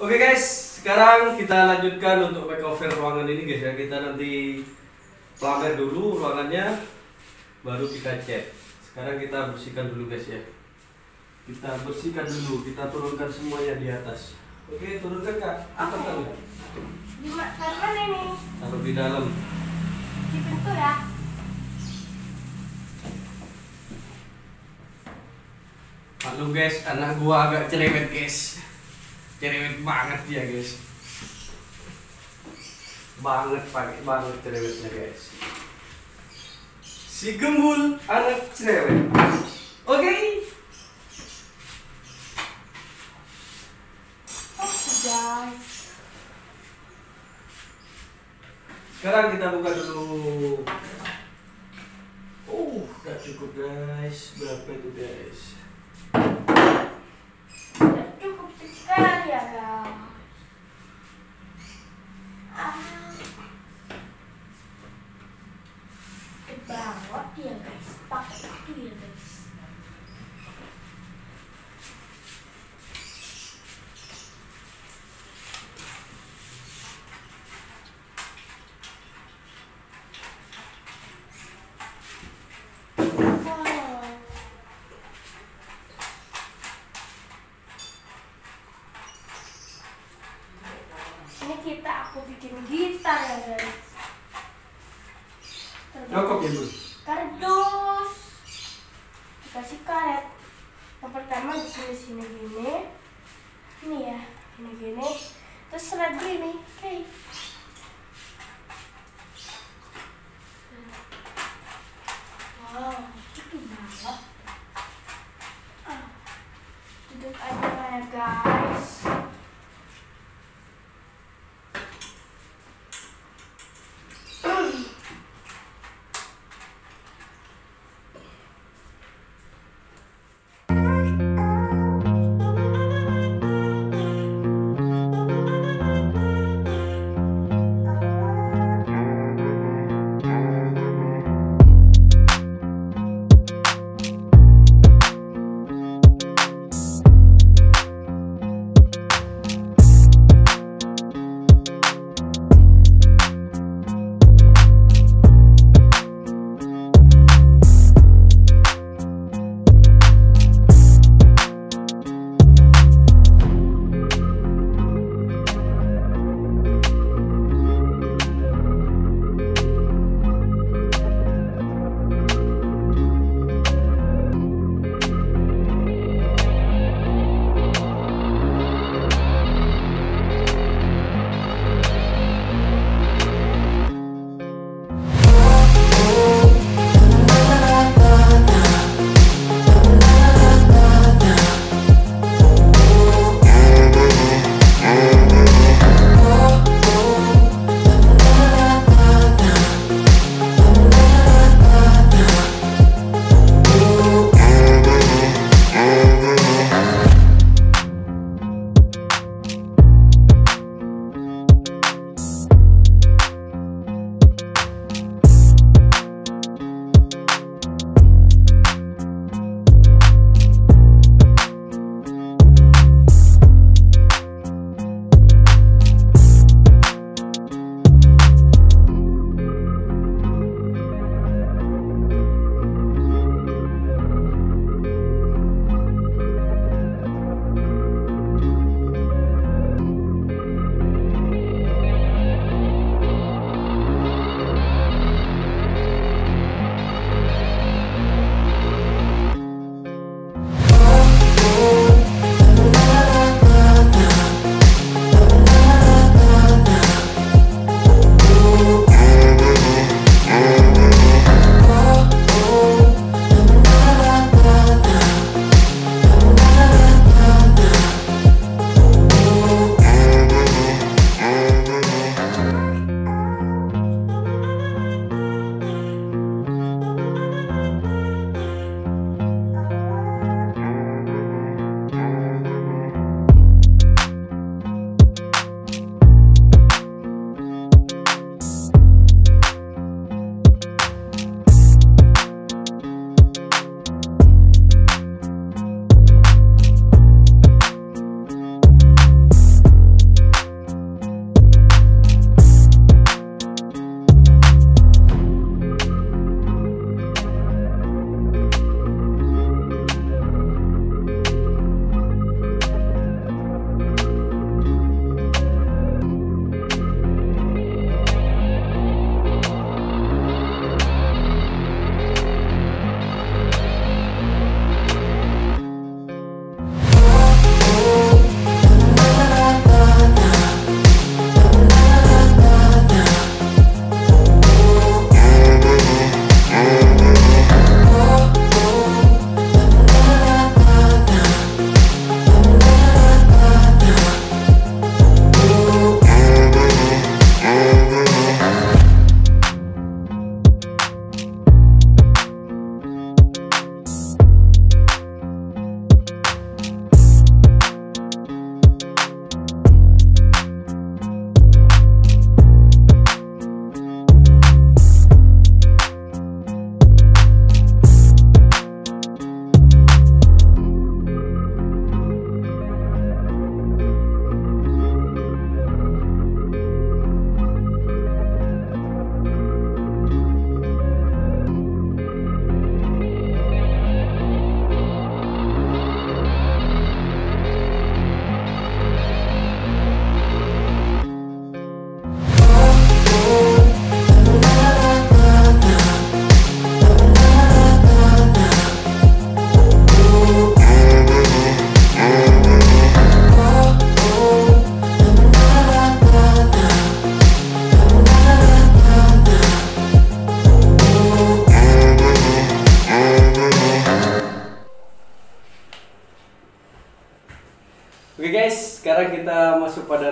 Oke guys, sekarang kita lanjutkan untuk makeover ruangan ini guys ya. Kita nanti pamer dulu ruangannya, baru kita cat. Sekarang kita bersihkan dulu guys ya. Kita bersihkan dulu, kita turunkan semuanya di atas. Oke, turunkan kak. Apa ma- taruh mana ini? Taruh di dalam. Di pintu ya. Halo guys, anak gua agak cerewet guys. Cerewet banget dia guys. Banget pakai banget cerewetnya guys. Si gembul anak cerewet. Oke. Oke guys. Sekarang kita buka dulu. Oh, udah cukup guys. Berapa itu guys? Udah cukup sekali ya guys. Ah. Gede banget ya guys. Pakai itu ya guys. Wow. Ini kita aku bikin gitar ya guys. Cukup ya bu. Kardus. Dikasih karet. Yang pertama di sini sini gini. Ini ya, ini gini. Terus serat gini. Oke. Wow, itu banget. Ah, duduk aja ya guys.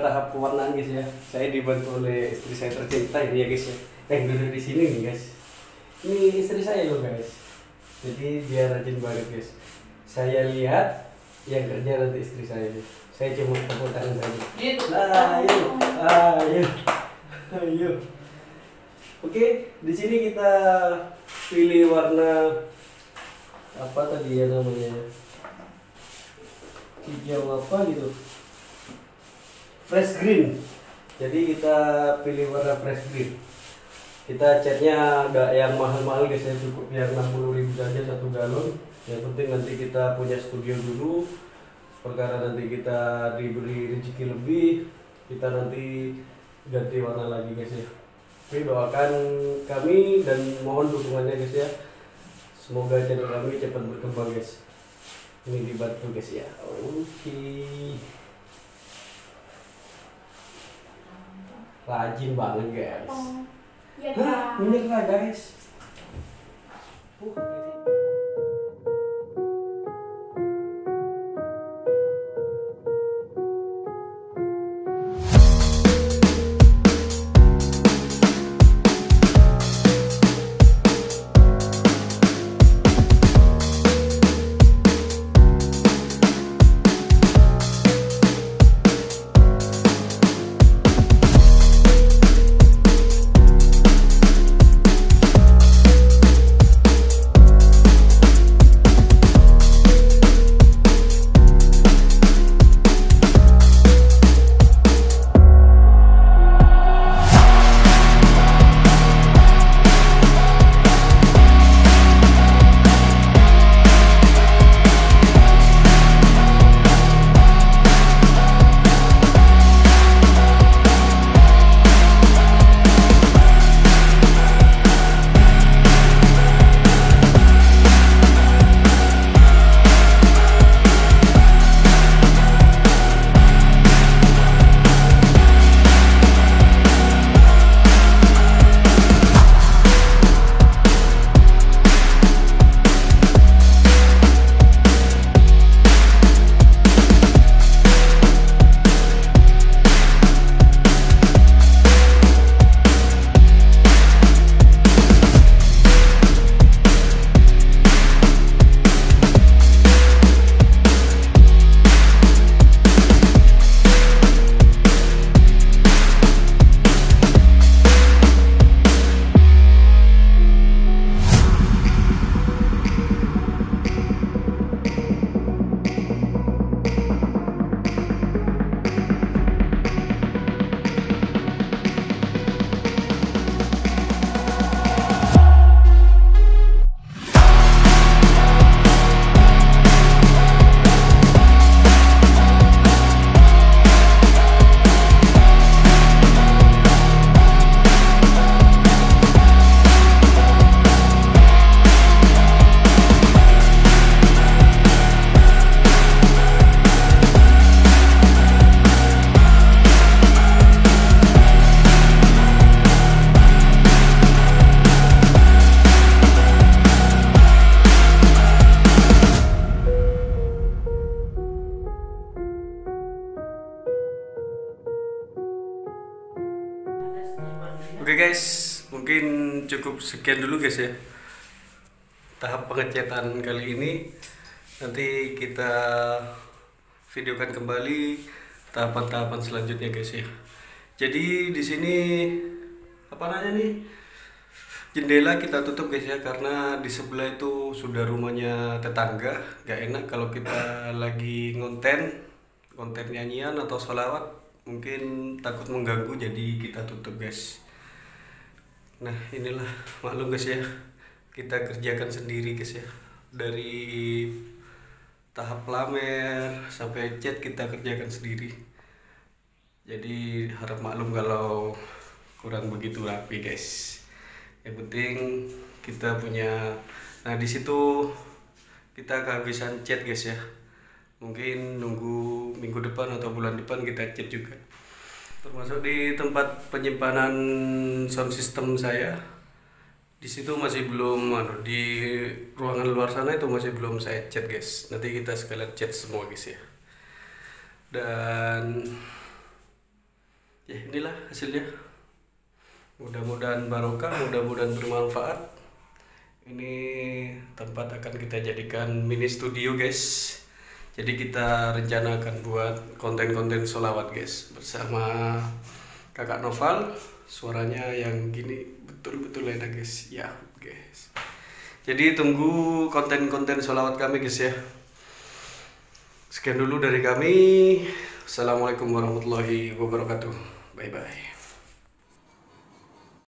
Tahap pewarnaan guys ya. Saya dibantu oleh istri saya tercinta ini ya guys ya. Yang duduk di sini nih guys. Ini istri saya loh guys. Jadi dia rajin banget guys. Saya lihat yang kerja nanti istri saya. Saya cuma tepuk tangan saja. Nah, ayo, ayo, ayo. Oke, di sini kita pilih warna apa tadi ya namanya? hijau apa gitu fresh green. Jadi kita pilih warna fresh green. Kita catnya agak yang mahal-mahal guys ya cukup yang 60 ribu saja satu galon. Yang penting nanti kita punya studio dulu. Perkara nanti kita diberi rezeki lebih kita nanti ganti warna lagi guys ya. Tapi doakan kami dan mohon dukungannya guys ya. Semoga channel kami cepat berkembang guys. Ini dibantu guys ya. Oke rajin banget guys. Ya, Hah, menyerah guys. Uh. Guys, mungkin cukup sekian dulu guys ya tahap pengecatan kali ini. Nanti kita videokan kembali tahapan-tahapan selanjutnya guys ya. Jadi di sini apa namanya nih jendela kita tutup guys ya karena di sebelah itu sudah rumahnya tetangga gak enak kalau kita lagi ngonten konten nyanyian atau sholawat mungkin takut mengganggu jadi kita tutup guys nah inilah maklum guys ya. Kita kerjakan sendiri guys ya. Dari tahap lamer sampai chat kita kerjakan sendiri. Jadi harap maklum kalau kurang begitu rapi guys. Yang penting kita punya nah di situ kita kehabisan chat guys ya. Mungkin nunggu minggu depan atau bulan depan kita chat juga termasuk di tempat penyimpanan sound system saya. Di situ masih belum anu, di ruangan luar sana itu masih belum saya chat guys. Nanti kita sekalian chat semua guys ya. Dan ya inilah hasilnya. Mudah-mudahan barokah mudah-mudahan bermanfaat. Ini tempat akan kita jadikan mini studio guys jadi kita rencanakan buat konten-konten solawat guys. Bersama kakak Noval suaranya yang gini betul-betul enak guys. Ya guys. Jadi tunggu konten-konten solawat kami guys ya. Sekian dulu dari kami. Assalamualaikum warahmatullahi wabarakatuh. Bye bye